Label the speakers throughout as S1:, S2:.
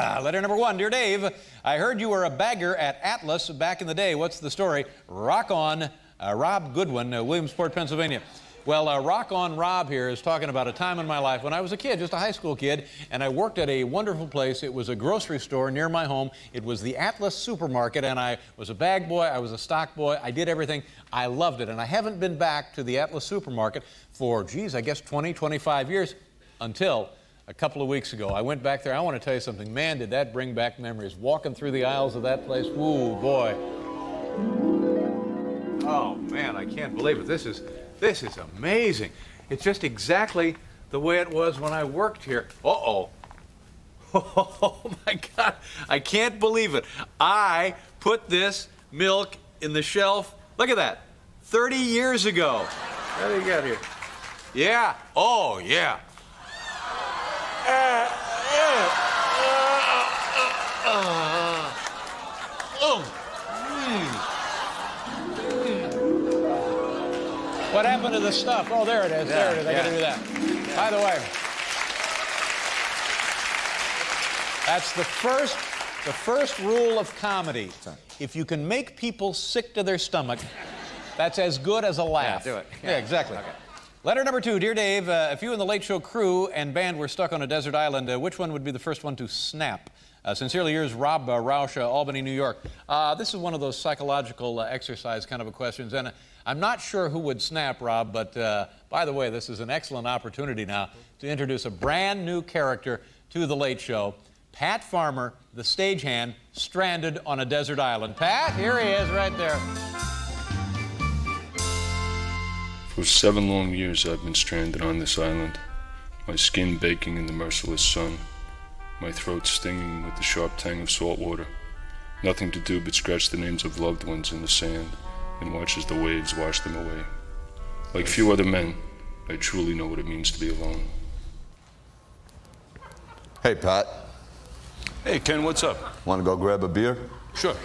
S1: Uh, letter number one, dear Dave, I heard you were a bagger at Atlas back in the day. What's the story? Rock on, uh, Rob Goodwin, uh, Williamsport, Pennsylvania. Well, uh, Rock On Rob here is talking about a time in my life when I was a kid, just a high school kid, and I worked at a wonderful place. It was a grocery store near my home. It was the Atlas Supermarket, and I was a bag boy, I was a stock boy, I did everything. I loved it, and I haven't been back to the Atlas Supermarket for, geez, I guess 20, 25 years until a couple of weeks ago. I went back there. I want to tell you something. Man, did that bring back memories. Walking through the aisles of that place, woo, boy. Oh, man, I can't believe it. This is this is amazing. It's just exactly the way it was when I worked here. Uh-oh. Oh, my God. I can't believe it. I put this milk in the shelf. Look at that. 30 years ago. What do you got here? Yeah. Oh, yeah. Uh, oh. What happened to the stuff? Oh, there it is. Yeah, there it is. I got to do that. Yeah. By the way, that's the first, the first rule of comedy. If you can make people sick to their stomach, that's as good as a laugh.
S2: Yeah, do it.
S1: Yeah, yeah exactly. Okay. Letter number two, dear Dave. Uh, if you and the Late Show crew and band were stuck on a desert island, uh, which one would be the first one to snap? Uh, sincerely yours, Rob uh, Roush, uh, Albany, New York. Uh, this is one of those psychological uh, exercise kind of a questions, and I'm not sure who would snap, Rob, but by the way, this is an excellent opportunity now to introduce a brand new character to The Late Show. Pat Farmer, the stagehand, stranded on a desert island. Pat, here he is right there.
S3: For seven long years, I've been stranded on this island, my skin baking in the merciless sun my throat stinging with the sharp tang of salt water. Nothing to do but scratch the names of loved ones in the sand and watch as the waves wash them away. Like few other men, I truly know what it means to be alone.
S4: Hey, Pat.
S3: Hey, Ken, what's up?
S4: Want to go grab a beer?
S3: Sure.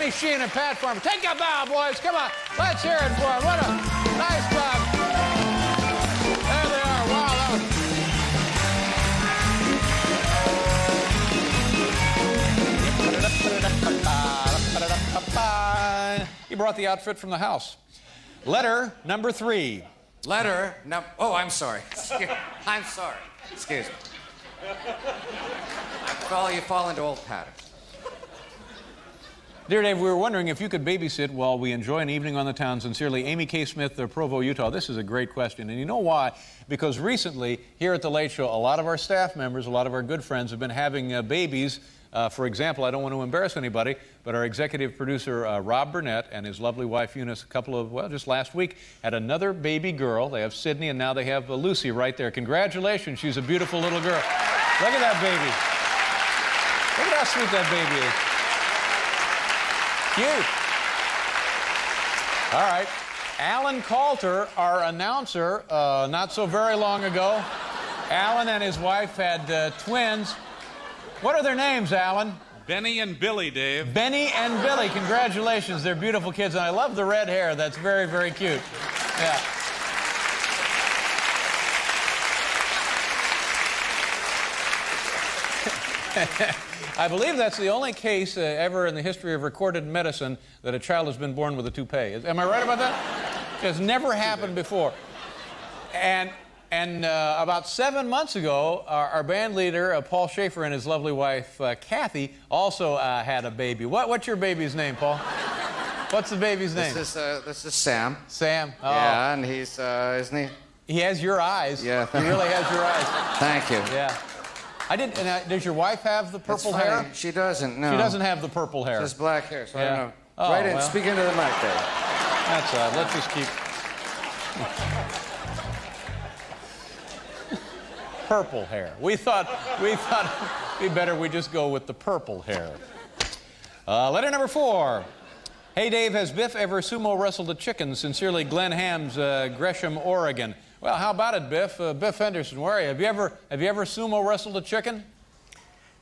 S1: Kenny Sheehan and Pat Farmer. Take a bow, boys. Come on. Let's hear it for them. What a nice job. There they are. Wow, that was... He brought the outfit from the house. Letter number three.
S2: Letter number... Oh, I'm sorry. I'm sorry. Excuse me. I follow you fall into old patterns.
S1: Dear Dave, we were wondering if you could babysit while we enjoy an evening on the town. Sincerely, Amy K. Smith of Provo, Utah. This is a great question. And you know why? Because recently, here at The Late Show, a lot of our staff members, a lot of our good friends have been having uh, babies. Uh, for example, I don't want to embarrass anybody, but our executive producer, uh, Rob Burnett, and his lovely wife, Eunice, a couple of, well, just last week, had another baby girl. They have Sydney, and now they have uh, Lucy right there. Congratulations. She's a beautiful little girl. Look at that baby. Look at how sweet that baby is. Cute. All right. Alan Kalter, our announcer, uh, not so very long ago, Alan and his wife had uh, twins. What are their names, Alan?
S5: Benny and Billy, Dave.
S1: Benny and Billy. Congratulations. They're beautiful kids. And I love the red hair. That's very, very cute. Yeah. I believe that's the only case uh, ever in the history of recorded medicine that a child has been born with a toupee. Is, am I right about that? It has never happened before. And, and uh, about seven months ago, our, our band leader, uh, Paul Shaffer, and his lovely wife, uh, Kathy, also uh, had a baby. What, what's your baby's name, Paul? What's the baby's name?
S2: This is, uh, this is Sam.
S1: Sam.
S2: Oh. Yeah, and he's, isn't he?
S1: He has your eyes.
S2: Yeah.
S1: He really has your eyes.
S2: Thank you.
S1: Yeah. I didn't. And, uh, does your wife have the purple hair?
S2: She doesn't. No.
S1: She doesn't have the purple hair.
S2: Just black hair. So
S1: yeah.
S2: I don't know.
S1: Oh,
S2: right in. Speak into the mic there.
S1: That's uh, let's just keep. purple hair. We thought we thought it'd be better we just go with the purple hair. Uh, letter number four. Hey Dave, has Biff ever sumo wrestled a chicken? Sincerely, Glenn Hams, uh, Gresham, Oregon. Well, how about it, Biff? Uh, Biff Henderson, where are you? Have you ever have you ever sumo wrestled a chicken?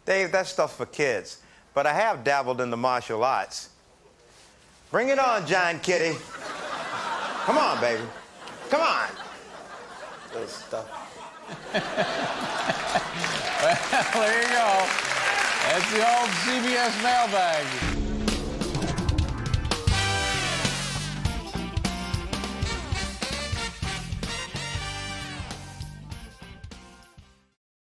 S6: Dave, that's stuff for kids. but I have dabbled in the martial arts. Bring it on, John Kitty. Come on, baby. Come on. Good stuff.
S1: well, there you go. That's the old CBS mailbag.